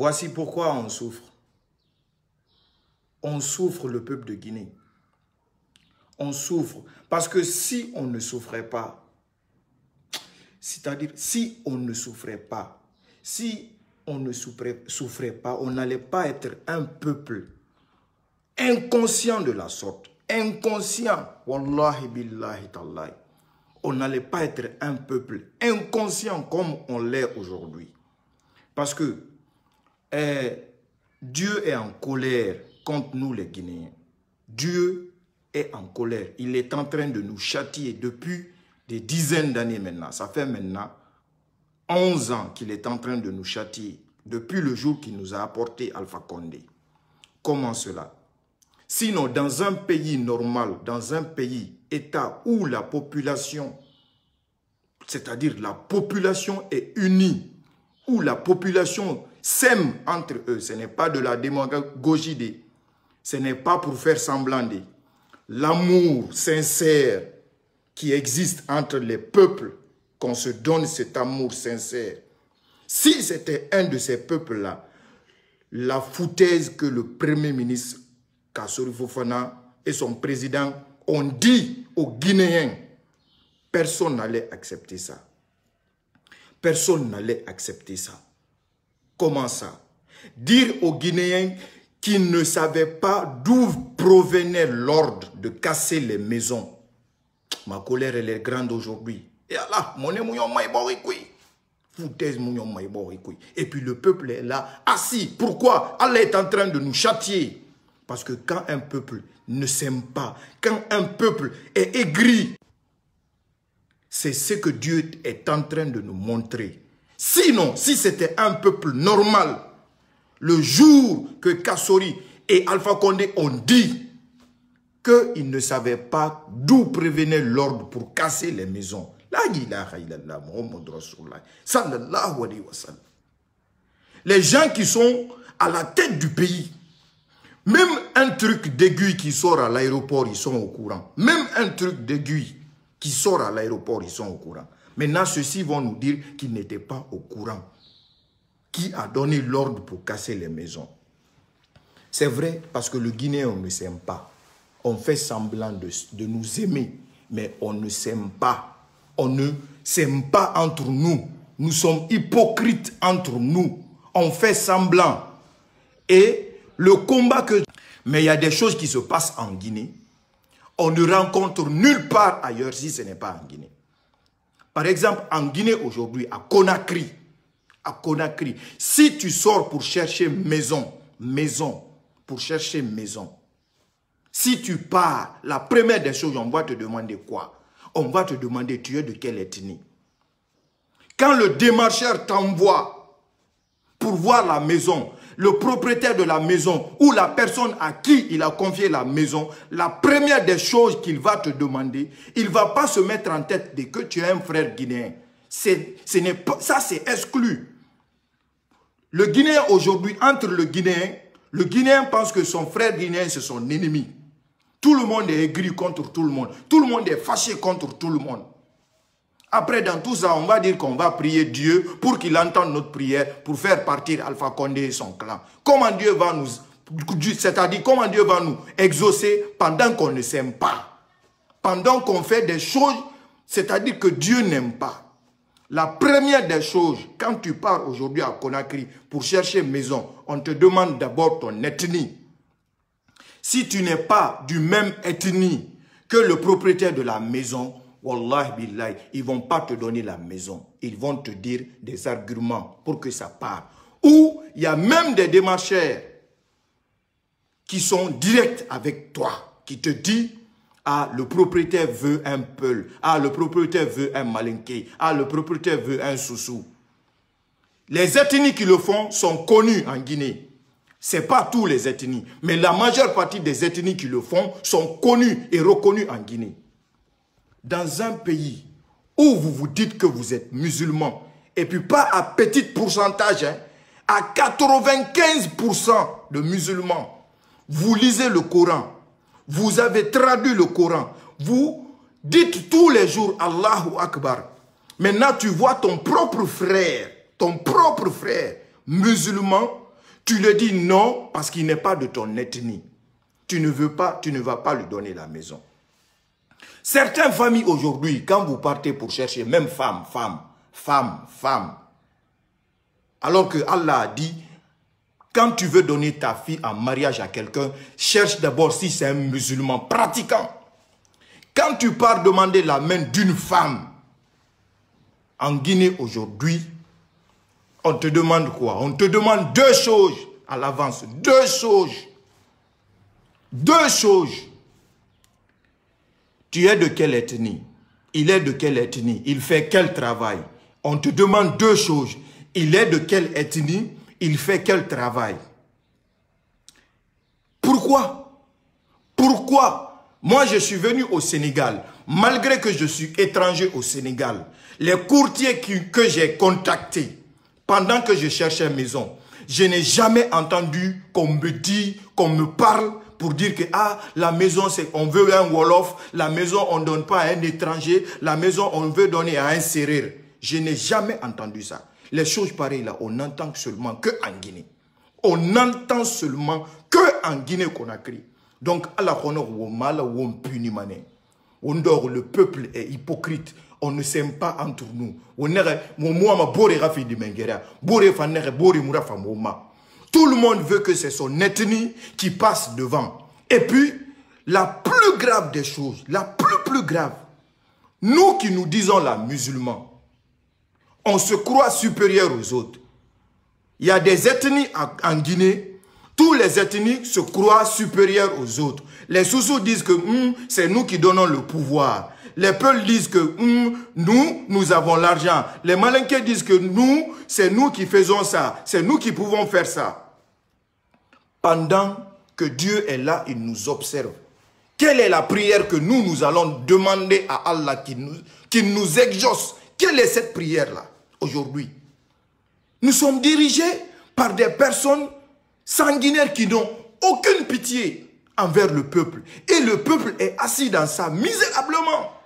Voici pourquoi on souffre. On souffre le peuple de Guinée. On souffre parce que si on ne souffrait pas, c'est-à-dire si on ne souffrait pas, si on ne souffrait, pas, on n'allait pas être un peuple inconscient de la sorte. Inconscient. Wallahi billahi tallahi. On n'allait pas être un peuple inconscient comme on l'est aujourd'hui. Parce que eh, Dieu est en colère contre nous les Guinéens. Dieu est en colère. Il est en train de nous châtier depuis des dizaines d'années maintenant. Ça fait maintenant 11 ans qu'il est en train de nous châtier depuis le jour qu'il nous a apporté Alpha Condé. Comment cela? Sinon, dans un pays normal, dans un pays, État où la population, c'est-à-dire la population est unie, où la population s'aime entre eux, ce n'est pas de la démagogie, ce n'est pas pour faire semblant de l'amour sincère qui existe entre les peuples, qu'on se donne cet amour sincère. Si c'était un de ces peuples-là, la foutaise que le Premier ministre Kassori Fofana et son président ont dit aux Guinéens, personne n'allait accepter ça. Personne n'allait accepter ça. Comment ça? Dire aux Guinéens qu'ils ne savaient pas d'où provenait l'ordre de casser les maisons. Ma colère, elle est grande aujourd'hui. Et là, mon et puis le peuple est là, assis. Pourquoi? Allah est en train de nous châtier. Parce que quand un peuple ne s'aime pas, quand un peuple est aigri, c'est ce que Dieu est en train de nous montrer. Sinon, si c'était un peuple normal, le jour que Kassori et Alpha Condé ont dit qu'ils ne savaient pas d'où prévenait l'ordre pour casser les maisons. Les gens qui sont à la tête du pays, même un truc d'aiguille qui sort à l'aéroport, ils sont au courant. Même un truc d'aiguille qui sort à l'aéroport, ils sont au courant. Maintenant, ceux-ci vont nous dire qu'ils n'étaient pas au courant. Qui a donné l'ordre pour casser les maisons C'est vrai, parce que le Guinéen ne s'aime pas. On fait semblant de, de nous aimer, mais on ne s'aime pas. On ne s'aime pas entre nous. Nous sommes hypocrites entre nous. On fait semblant. Et le combat que... Mais il y a des choses qui se passent en Guinée. On ne rencontre nulle part ailleurs si ce n'est pas en Guinée. Par exemple, en Guinée aujourd'hui, à Conakry, à Conakry, si tu sors pour chercher maison, maison, pour chercher maison, si tu pars, la première des choses, on va te demander quoi? On va te demander tu es de quelle ethnie? Quand le démarcheur t'envoie pour voir la maison, le propriétaire de la maison ou la personne à qui il a confié la maison, la première des choses qu'il va te demander, il ne va pas se mettre en tête de que tu es un frère guinéen. Ça, c'est exclu. Le Guinéen aujourd'hui, entre le Guinéen, le Guinéen pense que son frère guinéen, c'est son ennemi. Tout le monde est aigri contre tout le monde. Tout le monde est fâché contre tout le monde. Après, dans tout ça, on va dire qu'on va prier Dieu pour qu'il entende notre prière pour faire partir Alpha Condé et son clan. Comment Dieu va nous... C'est-à-dire, comment Dieu va nous exaucer pendant qu'on ne s'aime pas? Pendant qu'on fait des choses, c'est-à-dire que Dieu n'aime pas. La première des choses, quand tu pars aujourd'hui à Conakry pour chercher maison, on te demande d'abord ton ethnie. Si tu n'es pas du même ethnie que le propriétaire de la maison, Wallah billahi, ils vont pas te donner la maison. Ils vont te dire des arguments pour que ça parte. Ou il y a même des démarcheurs qui sont directs avec toi, qui te disent ah, le propriétaire veut un peul. Ah, le propriétaire veut un malinqué. Ah, le propriétaire veut un soussou. Les ethnies qui le font sont connues en Guinée. Ce n'est pas tous les ethnies, mais la majeure partie des ethnies qui le font sont connues et reconnues en Guinée dans un pays où vous vous dites que vous êtes musulman, et puis pas à petit pourcentage, hein, à 95% de musulmans, vous lisez le Coran, vous avez traduit le Coran, vous dites tous les jours Allahu Akbar. Maintenant, tu vois ton propre frère, ton propre frère musulman, Tu le dis non parce qu'il n'est pas de ton ethnie. Tu ne veux pas, tu ne vas pas lui donner la maison. Certaines familles aujourd'hui, quand vous partez pour chercher, même femme, femme, femme, femme, alors que Allah a dit, quand tu veux donner ta fille en mariage à quelqu'un, cherche d'abord si c'est un musulman pratiquant. Quand tu pars demander la main d'une femme, en Guinée aujourd'hui, on te demande quoi? On te demande deux choses à l'avance. Deux choses. Deux choses. Tu es de quelle ethnie? Il est de quelle ethnie? Il fait quel travail? On te demande deux choses. Il est de quelle ethnie? Il fait quel travail? Pourquoi? Pourquoi? Moi, je suis venu au Sénégal, malgré que je suis étranger au Sénégal. Les courtiers que j'ai contactés pendant que je cherchais maison, je n'ai jamais entendu qu'on me dit, qu'on me parle pour dire que ah, la maison, on veut un Wolof, la maison, on ne donne pas à un étranger, la maison, on veut donner à un serrure. Je n'ai jamais entendu ça. Les choses pareilles là, on n'entend seulement que en Guinée. On n'entend seulement que en Guinée qu'on a crié. Donc, à la mal on punit On dort, le peuple est hypocrite. On ne s'aime pas entre nous. Tout le monde veut que c'est son ethnie qui passe devant. Et puis, la plus grave des choses, la plus plus grave, nous qui nous disons la musulmans, on se croit supérieur aux autres. Il y a des ethnies en, Guinée, tous les ethnies se croient supérieurs aux autres. Les Soussous disent que hmm, c'est nous qui donnons le pouvoir. Les Peuls disent que hmm, nous, nous avons l'argent. Les Malinqués disent que nous, c'est nous qui faisons ça. C'est nous qui pouvons faire ça. Pendant que Dieu est là, il nous observe. Quelle est la prière que nous, nous allons demander à Allah qui nous, qui nous exauce? Quelle est cette prière-là aujourd'hui? Nous sommes dirigés par des personnes sanguinaires qui n'ont aucune pitié envers le peuple. Et le peuple est assis dans ça misérablement.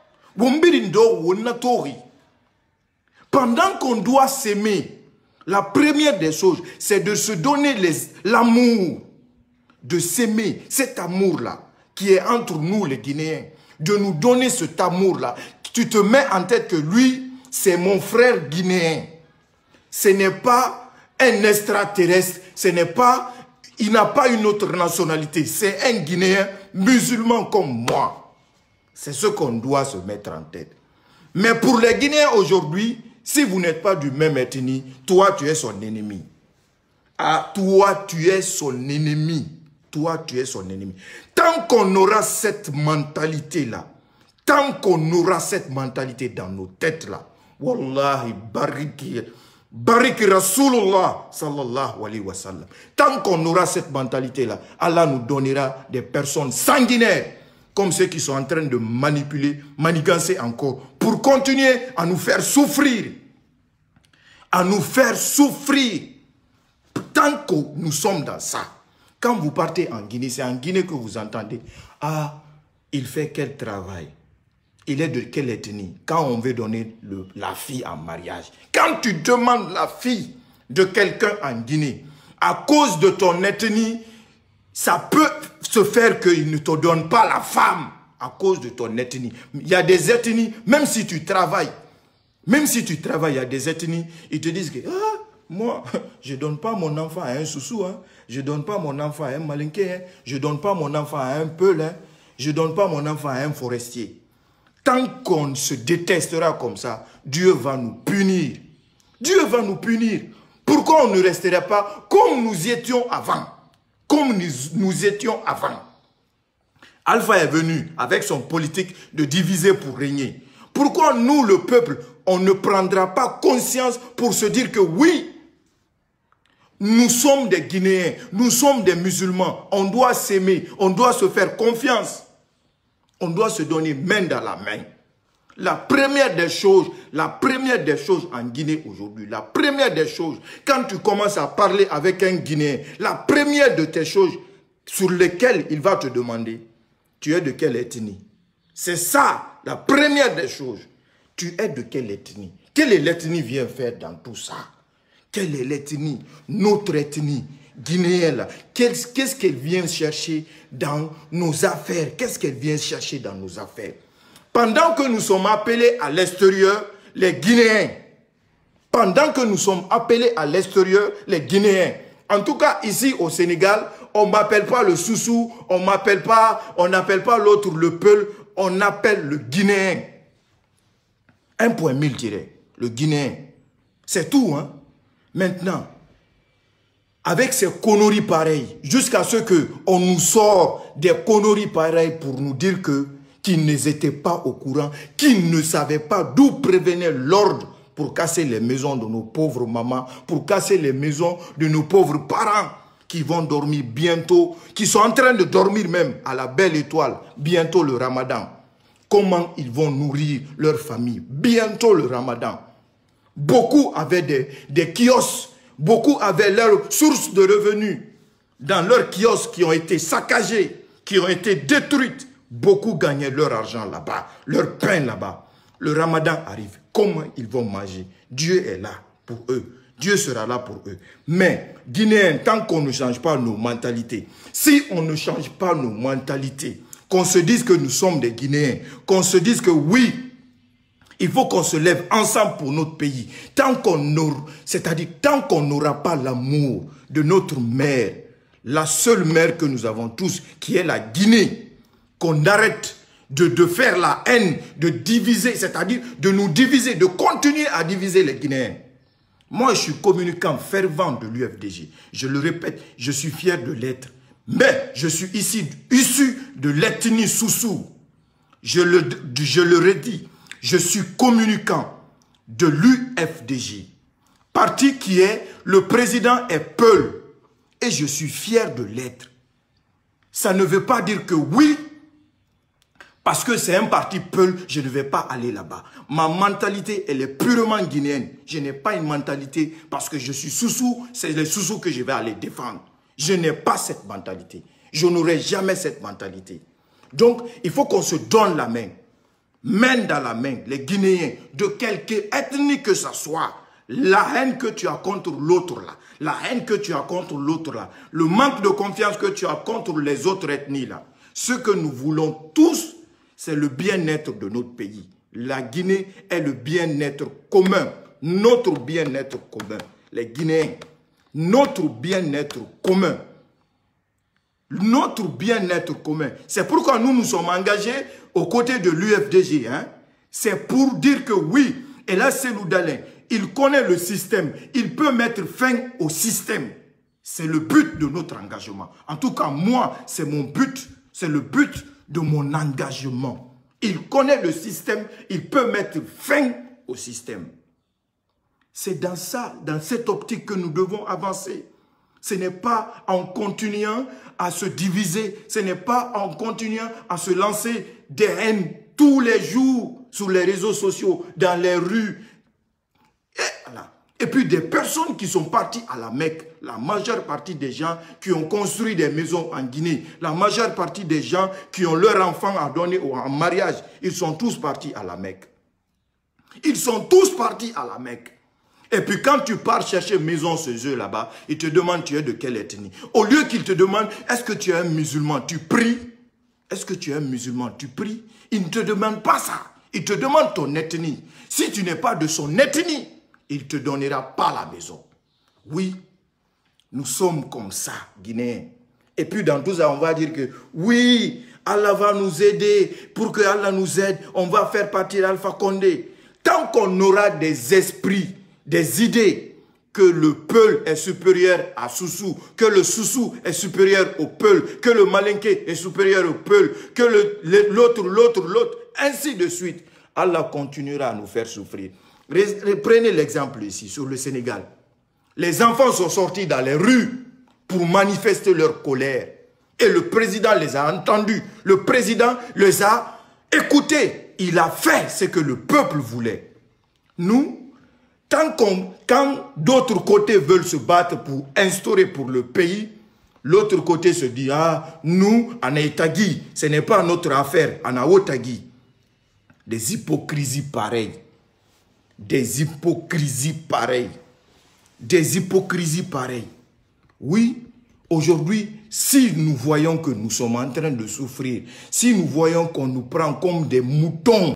Pendant qu'on doit s'aimer, la première des choses, c'est de se donner l'amour, de s'aimer, cet amour-là, qui est entre nous les Guinéens, de nous donner cet amour-là. Tu te mets en tête que lui, c'est mon frère guinéen. Ce n'est pas un extraterrestre, ce n'est pas, il n'a pas une autre nationalité, c'est un Guinéen musulman comme moi. C'est ce qu'on doit se mettre en tête. Mais pour les Guinéens aujourd'hui, si vous n'êtes pas du même ethnie, toi tu es son ennemi. Ah, toi tu es son ennemi. Toi tu es son ennemi. Tant qu'on aura cette mentalité-là, tant qu'on aura cette mentalité dans nos têtes-là, Wallahi, bariki, bariki Rasulullah sallallahu alayhi wa sallam. Tant qu'on aura cette mentalité-là, Allah nous donnera des personnes sanguinaires comme ceux qui sont en train de manipuler, manigancer encore, pour continuer à nous faire souffrir. À nous faire souffrir. Tant que nous sommes dans ça. Quand vous partez en Guinée, c'est en Guinée que vous entendez, ah, il fait quel travail? Il est de quelle ethnie? Quand on veut donner la fille en mariage, quand tu demandes la fille de quelqu'un en Guinée, à cause de ton ethnie, ça peut se faire qu'il ne te donne pas la femme à cause de ton ethnie. Il y a des ethnies, même si tu travailles, même si tu travailles, il y a des ethnies, ils te disent que ah, moi, je ne donne pas mon enfant à un soussou, hein. je ne donne pas mon enfant à un malinqué, hein. je ne donne pas mon enfant à un peul, hein. je ne donne pas mon enfant à un forestier. Tant qu'on se détestera comme ça, Dieu va nous punir. Dieu va nous punir. Pourquoi on ne resterait pas comme nous étions avant? Comme nous, étions avant. Alpha est venu avec son politique de diviser pour régner. Pourquoi nous, le peuple, on ne prendra pas conscience pour se dire que oui, nous sommes des Guinéens, nous sommes des musulmans, on doit s'aimer, on doit se faire confiance. On doit se donner main dans la main. La première des choses, la première des choses en Guinée aujourd'hui, la première des choses, quand tu commences à parler avec un Guinéen, la première de tes choses sur lesquelles il va te demander, tu es de quelle ethnie? C'est ça, la première des choses. Tu es de quelle ethnie? Quelle est l'ethnie vient faire dans tout ça? Quelle est l'ethnie? Notre ethnie. guinéenne-là, qu'est-ce qu'elle vient chercher dans nos affaires? Qu'est-ce qu'elle vient chercher dans nos affaires? Pendant que nous sommes appelés à l'extérieur, les Guinéens, pendant que nous sommes appelés à l'extérieur, les Guinéens, en tout cas ici au Sénégal, on m'appelle pas le Soussou, on m'appelle pas, n'appelle pas l'autre le Peul, on appelle le Guinéen. Un point mille dirait, le Guinéen. C'est tout, hein. Maintenant, avec ces conneries pareilles, jusqu'à ce que on nous sort des conneries pareilles pour nous dire que qu'ils n'étaient pas au courant, qu'ils ne savaient pas d'où prévenait l'ordre pour casser les maisons de nos pauvres mamans, pour casser les maisons de nos pauvres parents qui vont dormir bientôt, qui sont en train de dormir même à la belle étoile, bientôt le ramadan. Comment ils vont nourrir leur famille? Bientôt le ramadan. Beaucoup avaient des, des kiosques, beaucoup avaient leurs sources de revenus dans leurs kiosques qui ont été saccagés, qui ont été détruites. Beaucoup gagnaient leur argent là-bas, leur pain là-bas. Le ramadan arrive. Comment ils vont manger? Dieu est là pour eux. Dieu sera là pour eux. Mais, Guinéens, tant qu'on ne change pas nos mentalités, si on ne change pas nos mentalités, qu'on se dise que nous sommes des Guinéens, qu'on se dise que oui, il faut qu'on se lève ensemble pour notre pays. Tant qu'on c'est-à-dire tant qu'on n'aura pas l'amour de notre mère, la seule mère que nous avons tous, qui est la Guinée, qu'on arrête de, de faire la haine, de diviser, c'est-à-dire de nous diviser, de continuer à diviser les Guinéens. Moi, je suis communicant fervent de l'UFDG. Je le répète, je suis fier de l'être. Mais je suis ici issu de l'ethnie Soussou. Je le, je le redis, je suis communicant de l'UFDG. Parti qui est, le président est Peul. Et je suis fier de l'être. Ça ne veut pas dire que oui, parce que c'est un parti Peul, je ne vais pas aller là-bas. Ma mentalité, elle est purement guinéenne. Je n'ai pas une mentalité parce que je suis sous-sous, c'est les sous-sous que je vais aller défendre. Je n'ai pas cette mentalité. Je n'aurai jamais cette mentalité. Donc, il faut qu'on se donne la main. Main dans la main, les Guinéens, de quelque ethnie que ce soit, la haine que tu as contre l'autre là, la haine que tu as contre l'autre là, le manque de confiance que tu as contre les autres ethnies là, ce que nous voulons tous, c'est le bien-être de notre pays. La Guinée est le bien-être commun, notre bien-être commun. Les Guinéens, notre bien-être commun. Notre bien-être commun. C'est pourquoi nous nous sommes engagés aux côtés de l'UFDG. Hein? C'est pour dire que oui, et là c'est Loudalin, il connaît le système, il peut mettre fin au système. C'est le but de notre engagement. En tout cas, moi, c'est mon but, c'est le but de mon engagement. Il connaît le système, il peut mettre fin au système. C'est dans ça, dans cette optique que nous devons avancer. Ce n'est pas en continuant à se diviser, ce n'est pas en continuant à se lancer des haines tous les jours sur les réseaux sociaux, dans les rues. Et, voilà. Et puis des personnes qui sont parties à la Mecque, la majeure partie des gens qui ont construit des maisons en Guinée, la majeure partie des gens qui ont leurs enfants à donner en mariage, ils sont tous partis à la Mecque. Ils sont tous partis à la Mecque. Et puis quand tu pars chercher maison chez eux là-bas, ils te demandent tu es de quelle ethnie? Au lieu qu'ils te demandent est-ce que tu es un musulman, tu pries. Est-ce que tu es un musulman, tu pries. Ils ne te demandent pas ça. Ils te demandent ton ethnie. Si tu n'es pas de son ethnie, il te donnera pas la maison. Oui, nous sommes comme ça, Guinéens. Et puis dans tout ça, on va dire que oui, Allah va nous aider. Pour que Allah nous aide, on va faire partir Alpha Condé. Tant qu'on aura des esprits des idées que le Peul est supérieur à Soussou, que le Soussou est supérieur au Peul, que le Malinké est supérieur au Peul, que l'autre, l'autre, l'autre, ainsi de suite. Allah continuera à nous faire souffrir. Prenez l'exemple ici, sur le Sénégal. Les enfants sont sortis dans les rues pour manifester leur colère. Et le président les a entendus. Le président les a écoutés. Il a fait ce que le peuple voulait. Nous, Tant quand d'autres côtés veulent se battre pour instaurer pour le pays, l'autre côté se dit, ah, nous, en Aïtagui, ce n'est pas notre affaire, en Aotagui. Des hypocrisies pareilles. Des hypocrisies pareilles. Des hypocrisies pareilles. Oui, Aujourd'hui, si nous voyons que nous sommes en train de souffrir, si nous voyons qu'on nous prend comme des moutons,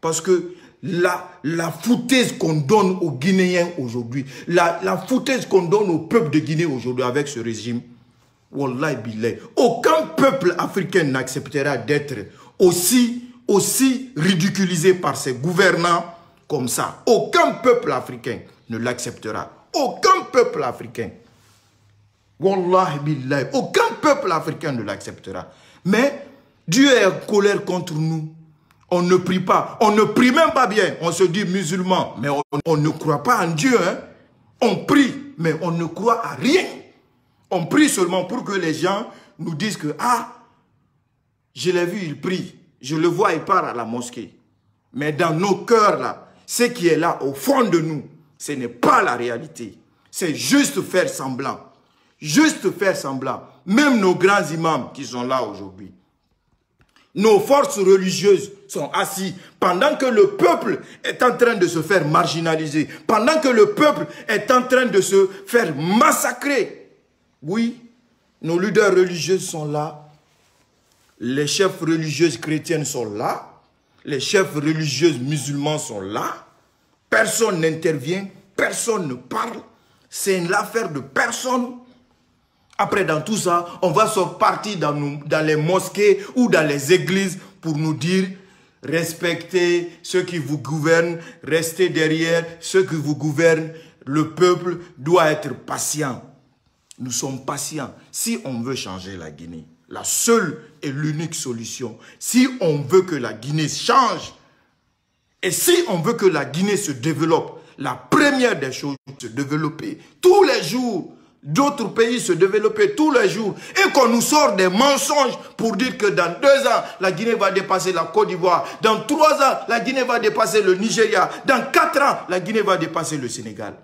parce que la, la foutaise qu'on donne aux Guinéens aujourd'hui, la, la foutaise qu'on donne au peuple de Guinée aujourd'hui avec ce régime, aucun peuple africain n'acceptera d'être aussi, aussi ridiculisé par ses gouvernants comme ça. Aucun peuple africain ne l'acceptera. Aucun peuple africain. Wallah aucun peuple africain ne l'acceptera. Mais Dieu est en colère contre nous. On ne prie pas. On ne prie même pas bien. On se dit musulman. Mais on, ne croit pas en Dieu. Hein. On prie, mais on ne croit à rien. On prie seulement pour que les gens nous disent que, ah, je l'ai vu, il prie. Je le vois, il part à la mosquée. Mais dans nos cœurs, là, ce qui est là, au fond de nous, ce n'est pas la réalité. C'est juste faire semblant. Juste faire semblant. Même nos grands imams qui sont là aujourd'hui. Nos forces religieuses sont assis pendant que le peuple est en train de se faire marginaliser, pendant que le peuple est en train de se faire massacrer. Oui, nos leaders religieux sont là, les chefs religieuses chrétiennes sont là, les chefs religieuses musulmans sont là, personne n'intervient, personne ne parle, c'est l'affaire de personne. Après, dans tout ça, on va dans, dans les mosquées ou dans les églises pour nous dire respectez ceux qui vous gouvernent, restez derrière ceux qui vous gouvernent. Le peuple doit être patient. Nous sommes patients. Si on veut changer la Guinée, la seule et l'unique solution, si on veut que la Guinée change, et si on veut que la Guinée se développe, la première des choses, se développer tous les jours d'autres pays se développer tous les jours et qu'on nous sort des mensonges pour dire que dans deux ans, la Guinée va dépasser la Côte d'Ivoire. Dans trois ans, la Guinée va dépasser le Nigeria. Dans quatre ans, la Guinée va dépasser le Sénégal.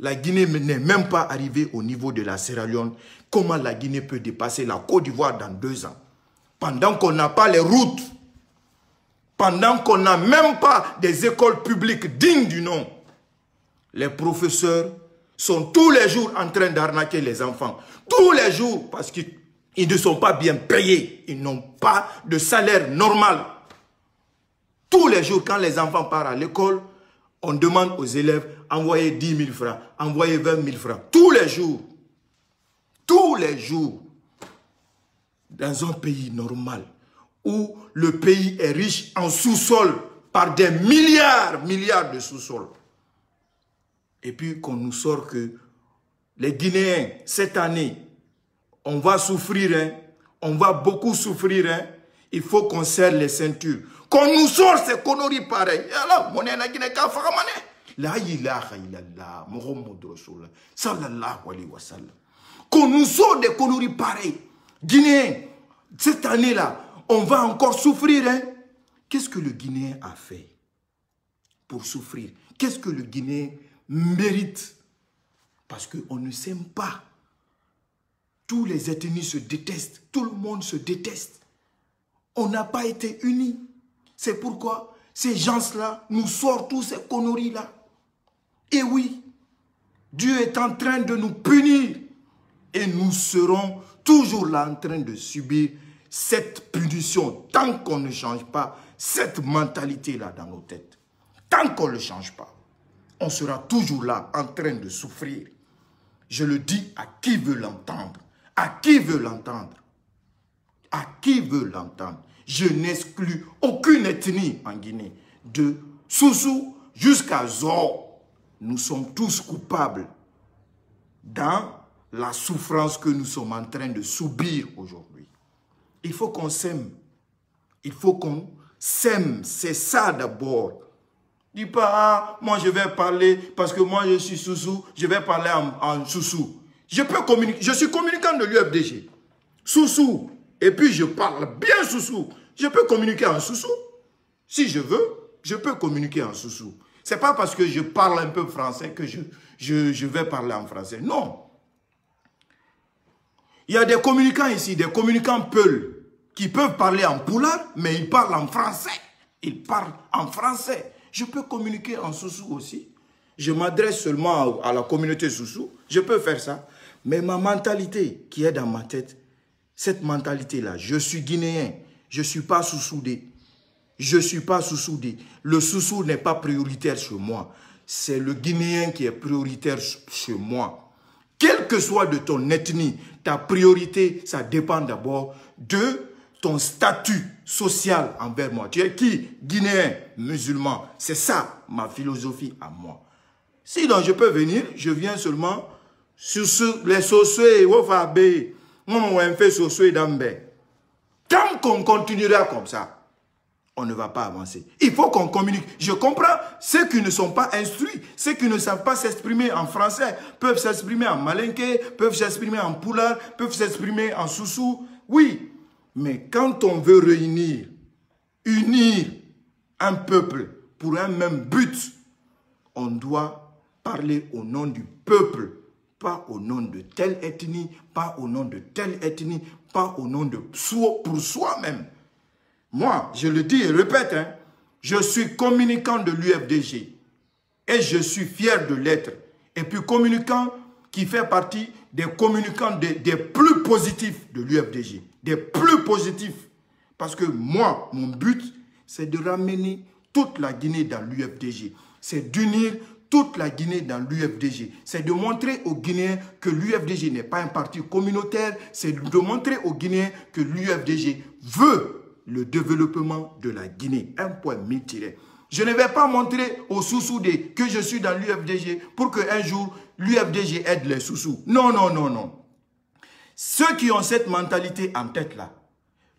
La Guinée n'est même pas arrivée au niveau de la Sierra Leone. Comment la Guinée peut dépasser la Côte d'Ivoire dans deux ans Pendant qu'on n'a pas les routes, pendant qu'on n'a même pas des écoles publiques dignes du nom, les professeurs sont tous les jours en train d'arnaquer les enfants. Tous les jours, parce qu'ils ne sont pas bien payés. Ils n'ont pas de salaire normal. Tous les jours, quand les enfants partent à l'école, on demande aux élèves, envoyez 10 000 francs, envoyez 20 000 francs. Tous les jours. Tous les jours. Dans un pays normal, où le pays est riche en sous-sol par des milliards, milliards de sous-sols et puis qu'on nous sort que les Guinéens, cette année, on va souffrir, hein, on va beaucoup souffrir, hein, il faut qu'on serre les ceintures. Qu'on nous sort ces conneries pareilles. Wa sallam. Qu'on nous sort des conneries pareilles. Guinéens, cette année-là, on va encore souffrir. Hein? Qu'est-ce que le Guinéen a fait pour souffrir? Qu'est-ce que le Guinéen mérite? Parce qu'on ne s'aime pas. Tous les ethnies se détestent. Tout le monde se déteste. On n'a pas été unis. C'est pourquoi ces gens-là nous sortent tous ces conneries-là. Et oui, Dieu est en train de nous punir. Et nous serons toujours là en train de subir cette punition tant qu'on ne change pas cette mentalité-là dans nos têtes. Tant qu'on ne le change pas on sera toujours là en train de souffrir. Je le dis à qui veut l'entendre. À qui veut l'entendre À qui veut l'entendre Je n'exclus aucune ethnie en Guinée. De Soussou jusqu'à Zor. Nous sommes tous coupables dans la souffrance que nous sommes en train de subir aujourd'hui. Il faut qu'on s'aime. Il faut qu'on s'aime. C'est ça d'abord. Dis pas, ah, moi je vais parler parce que moi je suis sous-sous, je vais parler en, sous-sous. Je peux communiquer, je suis communicant de l'UFDG. Sous-sous. Et puis je parle bien sous-sous. Je peux communiquer en sous-sous. Si je veux, je peux communiquer en sous-sous. C'est pas parce que je parle un peu français que je, je, je vais parler en français. Non. Il y a des communicants ici, des communicants peuls, qui peuvent parler en poulard, mais ils parlent en français. Ils parlent en français. Je peux communiquer en sous-sous aussi. Je m'adresse seulement à la communauté sous-sous. Je peux faire ça. Mais ma mentalité qui est dans ma tête, cette mentalité-là, je suis guinéen, je ne suis pas sous-soudé. Je ne suis pas sous-soudé. Le sous-sous n'est pas prioritaire chez moi. C'est le Guinéen qui est prioritaire chez moi. Quelle que soit de ton ethnie, ta priorité, ça dépend d'abord de ton statut social envers moi. Tu es qui? Guinéen, musulman. C'est ça ma philosophie à moi. Sinon, je peux venir, je viens seulement sur les on fait sosé Tant qu'on continuera comme ça, on ne va pas avancer. Il faut qu'on communique. Je comprends ceux qui ne sont pas instruits, ceux qui ne savent pas s'exprimer en français, peuvent s'exprimer en malinké, peuvent s'exprimer en poulard, peuvent s'exprimer en soussou. Oui, mais quand on veut réunir, unir un peuple pour un même but, on doit parler au nom du peuple, pas au nom de telle ethnie, pas au nom de telle ethnie, pas au nom de soi, pour soi-même. Moi, je le dis et répète, hein, je suis communicant de l'UFDG et je suis fier de l'être. Et puis communicant qui fait partie des communicants des, des plus positifs de l'UFDG des plus positifs. Parce que moi, mon but, c'est de ramener toute la Guinée dans l'UFDG. C'est d'unir toute la Guinée dans l'UFDG. C'est de montrer aux Guinéens que l'UFDG n'est pas un parti communautaire. C'est de montrer aux Guinéens que l'UFDG veut le développement de la Guinée. Un point mille Je ne vais pas montrer aux sous-soudés que je suis dans l'UFDG pour qu'un jour l'UFDG aide les sous-sous. Non, non, non, non. Ceux qui ont cette mentalité en tête là,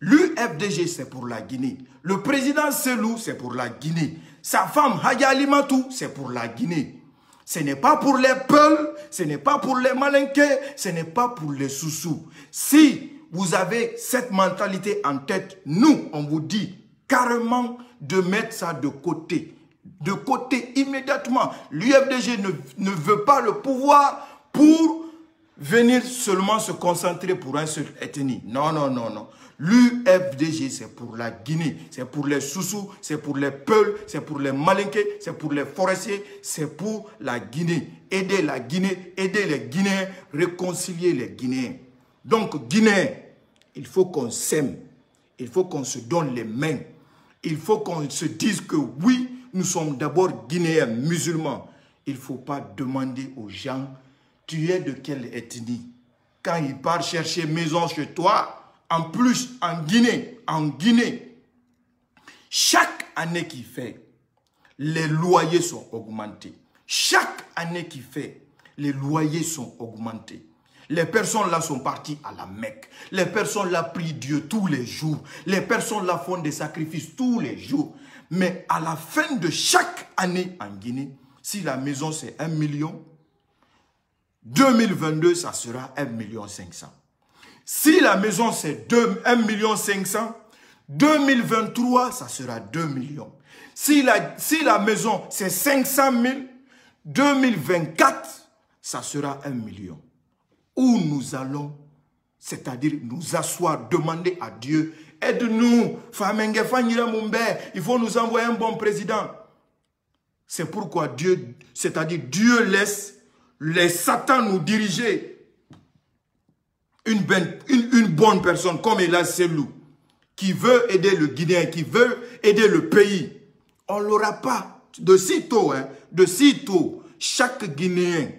l'UFDG c'est pour la Guinée. Le président Selou c'est pour la Guinée. Sa femme Haya Alimatou c'est pour la Guinée. Ce n'est pas pour les Peuls, ce n'est pas pour les Malinqués, ce n'est pas pour les Soussous. Si vous avez cette mentalité en tête, nous, on vous dit carrément de mettre ça de côté. De côté immédiatement. L'UFDG ne, veut pas le pouvoir pour venir seulement se concentrer pour un seul ethnie. Non, non, non, non. L'UFDG, c'est pour la Guinée, c'est pour les Soussous, c'est pour les Peuls, c'est pour les Malinqués, c'est pour les forestiers, c'est pour la Guinée. Aider la Guinée, aider les Guinéens, réconcilier les Guinéens. Donc, Guinée, il faut qu'on s'aime, il faut qu'on se donne les mains, il faut qu'on se dise que oui, nous sommes d'abord Guinéens musulmans. Il ne faut pas demander aux gens tu es de quelle ethnie? Quand il part chercher maison chez toi, en plus en Guinée, en Guinée, chaque année qui fait, les loyers sont augmentés. Chaque année qui fait, les loyers sont augmentés. Les personnes là sont parties à la Mecque. Les personnes là prient Dieu tous les jours. Les personnes là font des sacrifices tous les jours. Mais à la fin de chaque année en Guinée, si la maison c'est un million, 2022, ça sera 1 million 500. Si la maison c'est 1 million 500, 2023, ça sera 2 millions. Si la, si la maison c'est 500 000, 2024, ça sera 1 million. Où nous allons, c'est-à-dire nous asseoir, demander à Dieu, aide-nous, il faut nous envoyer un bon président. C'est pourquoi Dieu, c'est-à-dire Dieu laisse les satans nous diriger une, une, bonne personne comme Elas Selou, qui veut aider le Guinéen, qui veut aider le pays, on ne l'aura pas. De sitôt, hein, de sitôt, chaque Guinéen,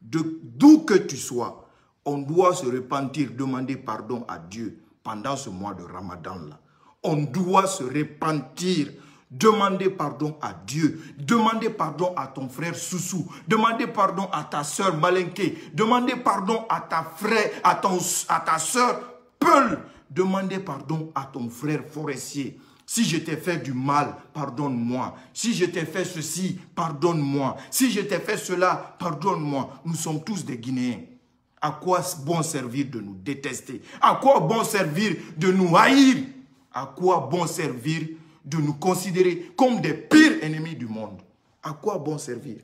d'où que tu sois, on doit se repentir, demander pardon à Dieu pendant ce mois de Ramadan là. On doit se repentir Demandez pardon à Dieu. Demandez pardon à ton frère Soussou. Demandez pardon à ta soeur Malinké. Demandez pardon à ta frère, à, ton, à ta soeur Peul. Demandez pardon à ton frère forestier. Si je t'ai fait du mal, pardonne-moi. Si je t'ai fait ceci, pardonne-moi. Si je t'ai fait cela, pardonne-moi. Nous sommes tous des Guinéens. À quoi bon servir de nous détester? À quoi bon servir de nous haïr? À quoi bon servir de nous considérer comme des pires ennemis du monde? À quoi bon servir?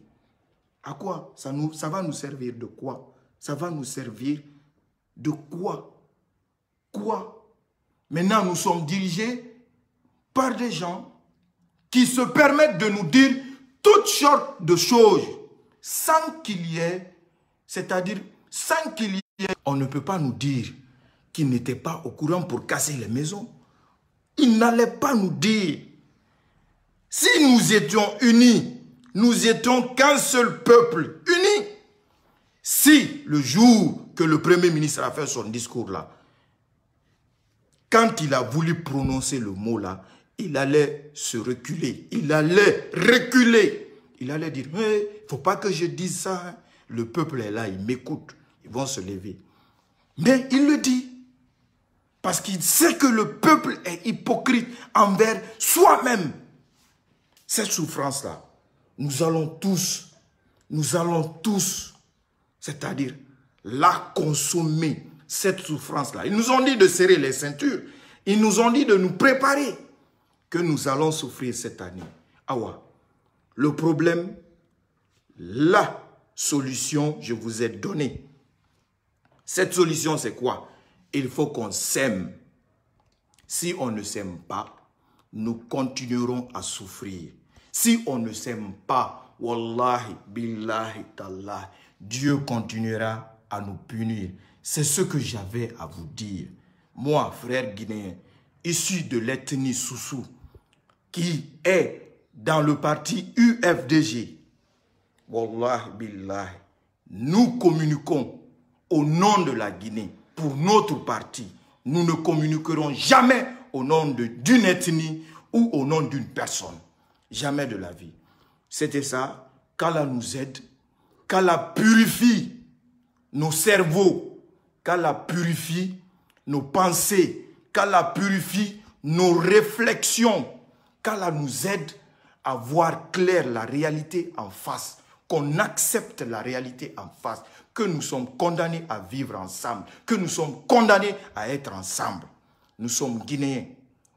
À quoi? Ça, ça va nous servir de quoi? Ça va nous servir de quoi? Quoi? Maintenant, nous sommes dirigés par des gens qui se permettent de nous dire toutes sortes de choses sans qu'il y ait, c'est-à-dire sans qu'il y On ne peut pas nous dire qu'il n'était pas au courant pour casser les maisons. Il n'allait pas nous dire. Si nous étions unis, nous étions qu'un seul peuple uni. Si le jour que le Premier ministre a fait son discours là, quand il a voulu prononcer le mot là, il allait se reculer, il allait reculer. Il allait dire, il ne faut pas que je dise ça. Hein. Le peuple est là, il m'écoute, ils vont se lever. Mais il le dit. Parce qu'il sait que le peuple est hypocrite envers soi-même. Cette souffrance-là, nous allons tous, nous allons tous, c'est-à-dire la consommer, cette souffrance-là. Ils nous ont dit de serrer les ceintures. Ils nous ont dit de nous préparer que nous allons souffrir cette année. Awa, le problème, la solution, je vous ai donné. Cette solution, c'est quoi? Il faut qu'on s'aime. Si on ne s'aime pas, nous continuerons à souffrir. Si on ne s'aime pas, Wallahi, Billahi, Tallah, Dieu continuera à nous punir. C'est ce que j'avais à vous dire. Moi, frère guinéen, issu de l'ethnie Soussou, qui est dans le parti UFDG, Wallah Billah, nous communiquons au nom de la Guinée pour notre parti. Nous ne communiquerons jamais au nom d'une ethnie ou au nom d'une personne. Jamais de la vie. C'était ça. Qu'Allah nous aide, qu'Allah purifie nos cerveaux, qu'Allah purifie nos pensées, qu'Allah purifie nos réflexions, qu'Allah nous aide à voir clair la réalité en face, qu'on accepte la réalité en face, que nous sommes condamnés à vivre ensemble, que nous sommes condamnés à être ensemble. Nous sommes Guinéens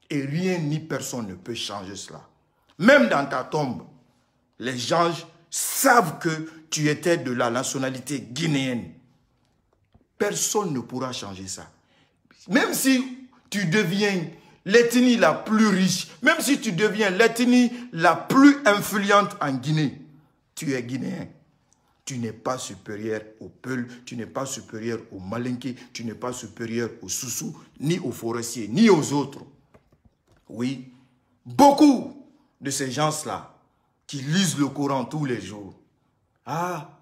et rien ni personne ne peut changer cela. Même dans ta tombe, les gens savent que tu étais de la nationalité guinéenne. Personne ne pourra changer ça. Même si tu deviens l'ethnie la plus riche, même si tu deviens l'ethnie la plus influente en Guinée, tu es guinéen. Tu n'es pas supérieur au Peul, tu n'es pas supérieur au Malinké, tu n'es pas supérieur au Soussou, ni aux forestiers, ni aux autres. Oui, beaucoup de ces gens-là qui lisent le Coran tous les jours. Ah,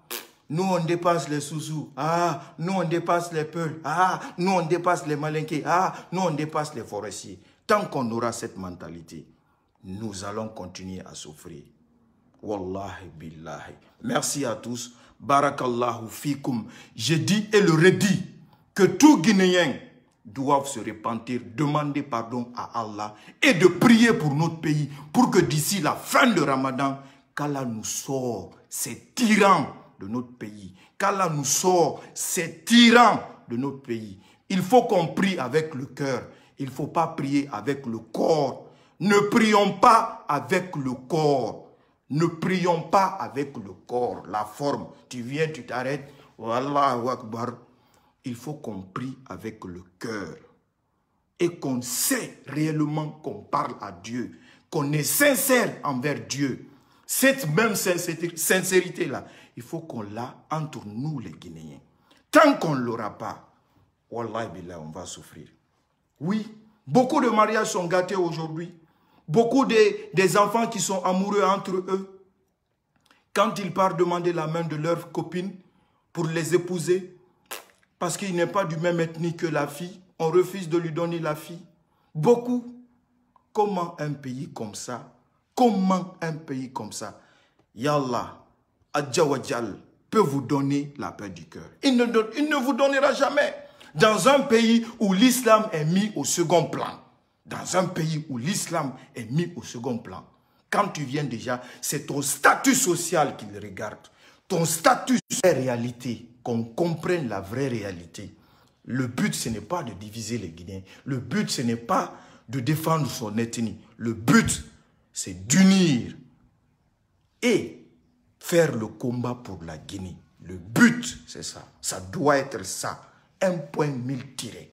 nous, on dépasse les sous Ah, nous, on dépasse les peuls. Ah, nous, on dépasse les malinqués. Ah, nous, on dépasse les forestiers. Tant qu'on aura cette mentalité, nous allons continuer à souffrir. Wallahi billahi. Merci à tous. Barakallahu fikum. Je dis et le redis que tout Guinéen doivent se repentir, demander pardon à Allah et de prier pour notre pays pour que d'ici la fin de Ramadan, qu'Allah nous sort ces tyrans de notre pays. Qu'Allah nous sort ces tyrans de notre pays. Il faut qu'on prie avec le cœur. Il ne faut pas prier avec le corps. Ne prions pas avec le corps. Ne prions pas avec le corps, la forme. Tu viens, tu t'arrêtes. Wallahu Akbar. Il faut qu'on prie avec le cœur. Et qu'on sait réellement qu'on parle à Dieu. Qu'on est sincère envers Dieu. Cette même sincérité-là, il faut qu'on l'a entre nous les Guinéens. Tant qu'on ne l'aura pas, Wallah on va souffrir. Oui, beaucoup de mariages sont gâtés aujourd'hui. Beaucoup de, des enfants qui sont amoureux entre eux, quand ils partent demander la main de leur copine pour les épouser, parce qu'il n'est pas du même ethnie que la fille, on refuse de lui donner la fille. Beaucoup. Comment un pays comme ça, comment un pays comme ça, Yallah, Adjawajal peut vous donner la paix du cœur. Il ne, il ne vous donnera jamais. Dans un pays où l'islam est mis au second plan, dans un pays où l'islam est mis au second plan, quand tu viens déjà, c'est ton statut social qu'il regarde. Ton statut, c'est réalité, qu'on comprenne la vraie réalité. Le but, ce n'est pas de diviser les Guinéens. Le but, ce n'est pas de défendre son ethnie. Le but, c'est d'unir et faire le combat pour la Guinée. Le but, c'est ça. Ça doit être ça. Un point mille tiré.